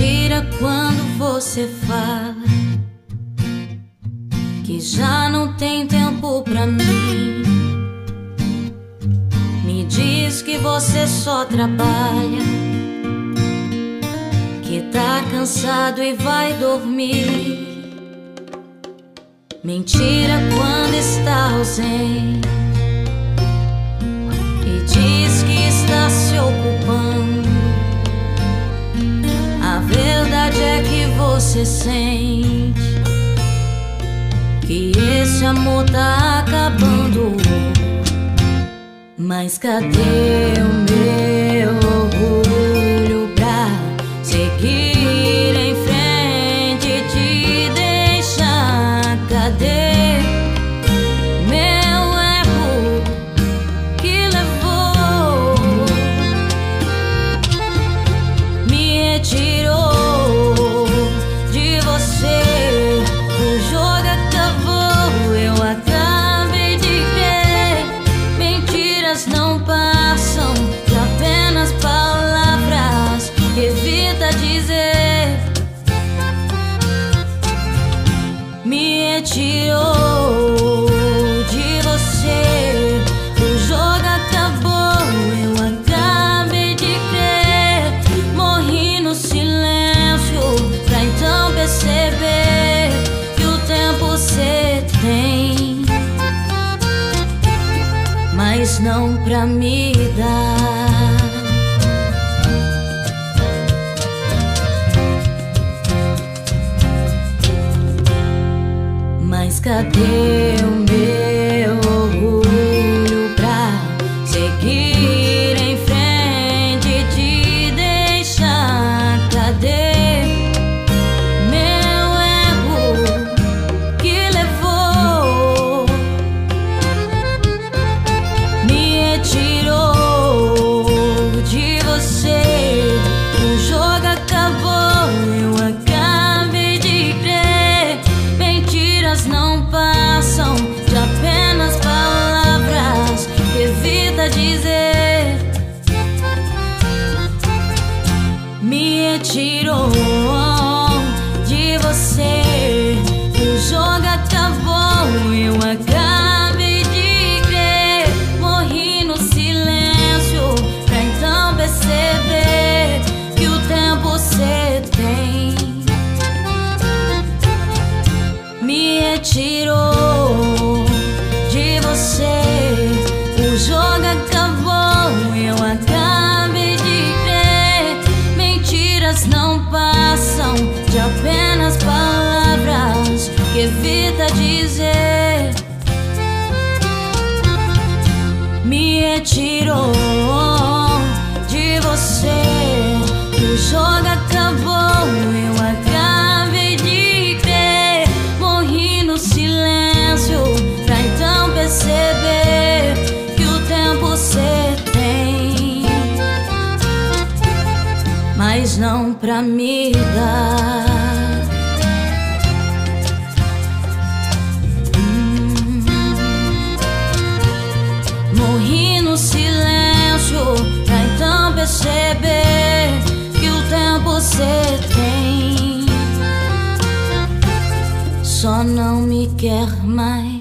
Mentira quando você fala que já não tem tempo pra mim. Me diz que você só trabalha, que tá cansado e vai dormir. Mentira quando está ausente e diz que está se ocupando. Você sente que esse amor tá acabando. Mas cadê o meu Me retirou de você. O jogo acabou, eu acabei de crer. Morri no silêncio pra então perceber que o tempo você tem, mas não pra me dar. Mas cadê Me retirou de você. O jogo acabou, eu acabei de crer. Morri no silêncio pra então perceber que o tempo você tem me retirou de você. O jogo passam de apenas palavras que evita dizer. Me retirou mas não pra me dar. Morri no silêncio pra então perceber que o tempo você tem só não me quer mais.